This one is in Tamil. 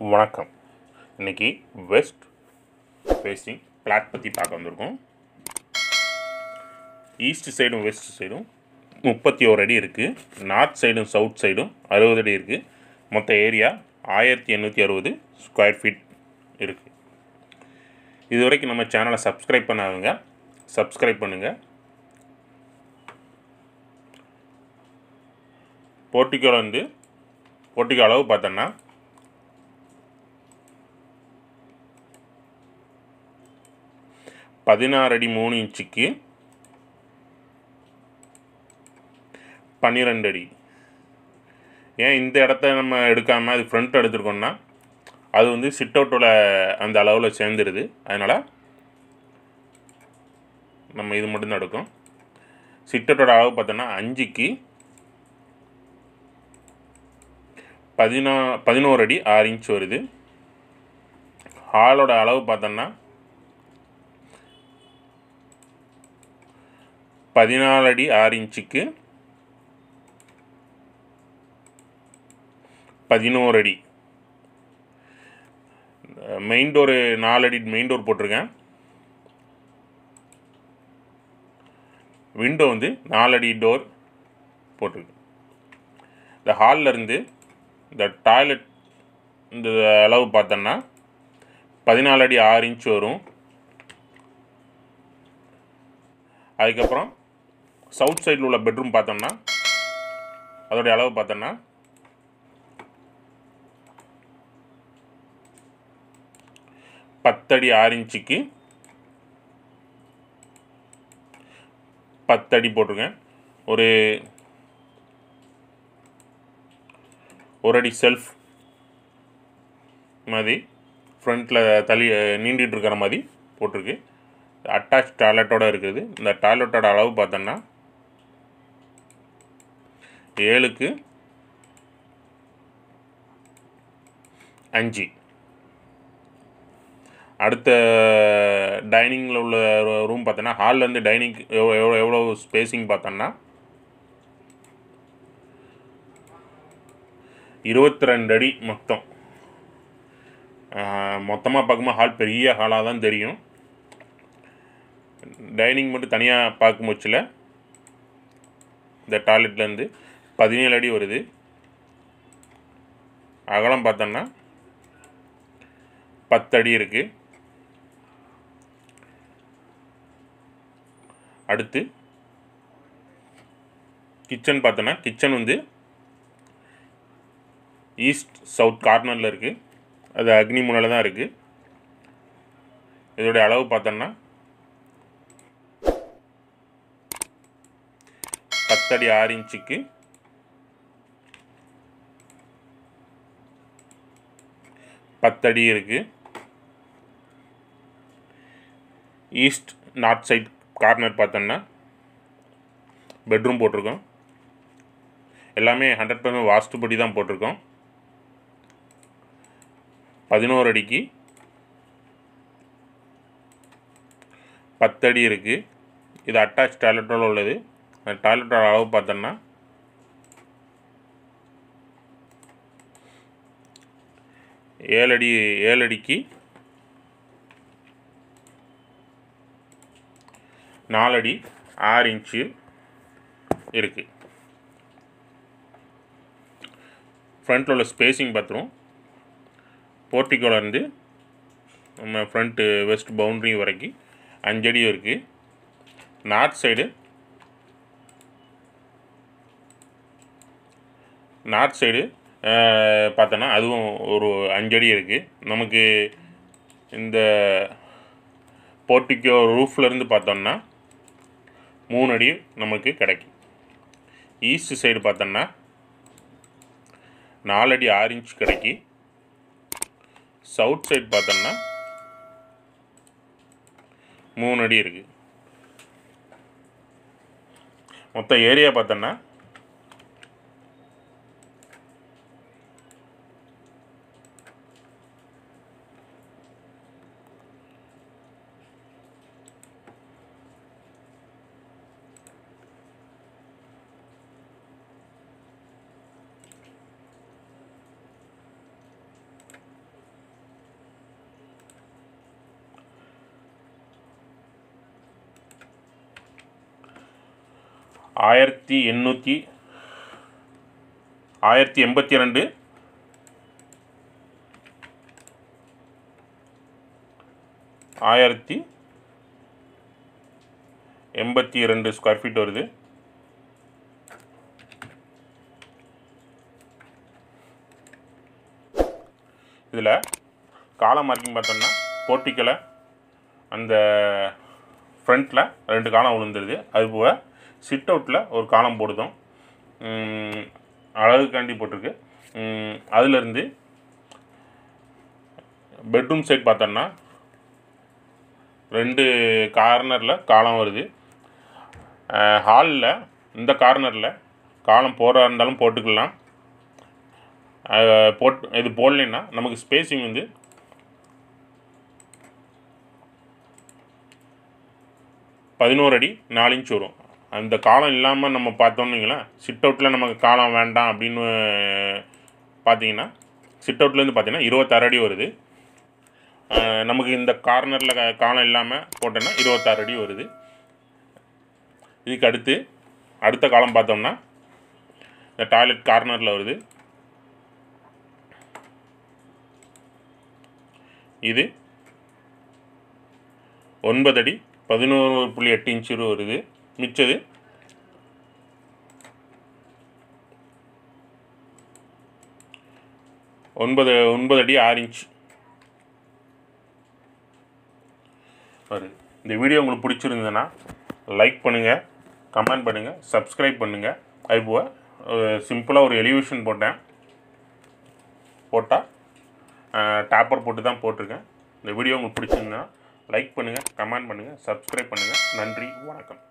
வணக்கம். இன்னைக்கு வெஸ்ட் ஃபேஸிங் பிளாட் பற்றி பார்க்க வந்திருக்கோம். ஈஸ்ட் சைடும் வெஸ்ட் சைடும் முப்பத்தி ஓர் அடி இருக்குது நார்த் சைடும் சவுத் சைடும் அறுபது அடி இருக்குது மொத்த ஏரியா ஆயிரத்தி எண்ணூற்றி அறுபது ஸ்கொயர் ஃபீட் இருக்குது இது வரைக்கும் நம்ம சேனலை சப்ஸ்கிரைப் பண்ணாதவங்க சப்ஸ்கிரைப் பண்ணுங்கள் போர்ட்டிக்கோல வந்து போர்ட்டிக்கோ அளவு பார்த்தோன்னா பதினாறு அடி மூணு இன்ச்சுக்கு பன்னிரெண்டு அடி ஏன் இந்த இடத்த நம்ம எடுக்காமல் அது ஃப்ரண்ட் எடுத்துருக்கோம்னா அது வந்து சிட் அவுட்டோட அந்த அளவில் சேர்ந்துருது. அதனால் நம்ம இது மட்டும்தான் எடுக்கும் சிட் அவுட்டோட அளவு பார்த்தோன்னா அஞ்சுக்கு பதினா பதினோரு அடி ஆறு இன்ச் வருது. ஹாலோட அளவு பார்த்தோன்னா பதினாலு அடி ஆறு இன்ச்சுக்கு பதினோரு அடி. மெயின் டோர் நாலு அடி மெயின் டோர் போட்டிருக்கேன். விண்டோ வந்து நாலடி டோர் போட்டிருக்கு. இந்த ஹாலில் இந்த டாய்லெட் இந்த அளவு பார்த்தோன்னா பதினாலு அடி ஆறு இன்ச் வரும். அதுக்கப்புறம் சவுத் சைடில் உள்ள பெட்ரூம் பார்த்தோம்னா அதோடைய அளவு பார்த்தோன்னா பத்தடி ஆறு இன்ச்சுக்கு பத்தடி போட்டிருக்கேன். ஒரு ஒரு அடி செல்ஃப் மாதிரி ஃப்ரண்ட்டில் தள்ளி நீண்டிகிட்டு இருக்கிற மாதிரி போட்டிருக்கு. அட்டாச் டாய்லெட்டோடு இருக்குது. இந்த டாய்லெட்டோட அளவு பார்த்தோன்னா ஏழுக்கு அஞ்சு. அடுத்த டைனிங்கில் உள்ள ரூம் பார்த்தோன்னா ஹால்லேருந்து டைனிங் எவ்வளோ எவ்வளோ எவ்வளோ ஸ்பேஸிங் பார்த்தோன்னா இருபத்தி ரெண்டு அடி மொத்தம். மொத்தமாக பார்க்கும்போது ஹால் பெரிய ஹாலாக தான் தெரியும். டைனிங் மட்டும் தனியாக பார்க்கும் போச்சில் இந்த டாய்லெட்லேருந்து. பதினேழு அடி வருது. அகலம் பார்த்தோன்னா பத்து அடி இருக்குது அடுத்து கிச்சன் பார்த்தோன்னா கிச்சன் வந்து ஈஸ்ட் சவுத் கார்னரில் இருக்குது அது அக்னி முனையில் தான் இருக்குது இதோடைய அளவு பார்த்தோன்னா பத்தடி ஆறு இன்ச்சுக்கு பத்தடி இருக்குது ஈஸ்ட் நார்த் சைட் கார்னர் பார்த்தோன்னா பெட்ரூம் போட்டிருக்கோம். எல்லாமே ஹண்ட்ரட் பர்சன்ட் வாஸ்துபடி தான் போட்டிருக்கோம். பதினோரு அடிக்கு பத்தடி இருக்குது இது அட்டாச் டாய்லெட்டோடு உள்ளது. அந்த டாய்லெட்டோட அளவு பார்த்தோன்னா ஏழடி ஏழடிக்கு நாலடி ஆறு இன்ச்சு இருக்குது ஃப்ரண்ட்டில் உள்ள ஸ்பேஸிங் பார்த்துருவோம் போர்ட்டிகோலேருந்து நம்ம ஃப்ரண்ட்டு வெஸ்ட் பவுண்ட்ரி வரைக்கும் அஞ்சடியும் இருக்குது நார்த் சைடு நார்த் சைடு பார்த்தோன்னா அதுவும் ஒரு அஞ்சடி இருக்குது நமக்கு இந்த போர்ட்டிக்கோ ரூஃப்லேருந்து பார்த்தோம்னா மூணு அடி நமக்கு கிடைக்கும். ஈஸ்ட் சைடு பார்த்தோன்னா நாலடி ஆறு இன்ச் கிடைக்கி சவுத் சைடு பார்த்தோம்னா மூணு அடி இருக்குது மொத்த ஏரியா பார்த்தோன்னா ஆயிரத்தி எண்ணூற்றி ஆயிரத்தி எண்பத்தி ரெண்டு ஆயிரத்தி எண்பத்தி ரெண்டு ஸ்கொயர் ஃபீட் வருது. இதில் காலம் மார்க்கிங் பார்த்தோம்னா போர்ட்டிக்கலை அந்த ஃப்ரண்ட்டில் ரெண்டு காலம் விழுந்துருது அதுபோக சிட் அவுட்டில் ஒரு காலம் போடுதோம். அழகுக்காண்டி போட்டிருக்கு. அதுலேருந்து பெட்ரூம் சைட் பார்த்தோம்னா ரெண்டு கார்னரில் காலம் வருது. ஹாலில் இந்த கார்னரில் காலம் போகிறா இருந்தாலும் போட்டுக்கலாம். அஹ், போட் இது போடலைன்னா நமக்கு ஸ்பேசிங் வந்து பதினோரு அடி நாலு இன்ச் வரும். அந்த காலம் இல்லாமல் நம்ம பார்த்தோம்னீங்களா சிட் அவுட்டில் நமக்கு காலம் வேண்டாம் அப்படின்னு பார்த்தீங்கன்னா சிட் அவுட்லேருந்து பார்த்தீங்கன்னா இருபத்தாறு அடி வருது. நமக்கு இந்த கார்னரில் காலம் இல்லாமல் போட்டோன்னா இருபத்தாறு அடி வருது. இதுக்கு அடுத்து அடுத்த காலம் பார்த்தோம்னா இந்த டாய்லெட் கார்னரில் வருது. இது ஒன்பது அடி பதினோரு புள்ளி எட்டு இன்ச்சு வருது. மிச்சது. ஒன்பது ஒன்பது அடி ஆறு இன்ச். வருது இந்த வீடியோ உங்களுக்கு பிடிச்சிருந்ததுன்னா லைக் பண்ணுங்கள் கமெண்ட் பண்ணுங்கள் சப்ஸ்கிரைப் பண்ணுங்கள் அதுபோல் சிம்பிளாக ஒரு எலிவேஷன் போட்டேன். போட்டால் டாப்பர் போட்டு தான் போட்டிருக்கேன். இந்த வீடியோ உங்களுக்கு பிடிச்சிருந்தா லைக் பண்ணுங்கள் கமெண்ட் பண்ணுங்கள் சப்ஸ்கிரைப் பண்ணுங்கள் நன்றி வணக்கம்.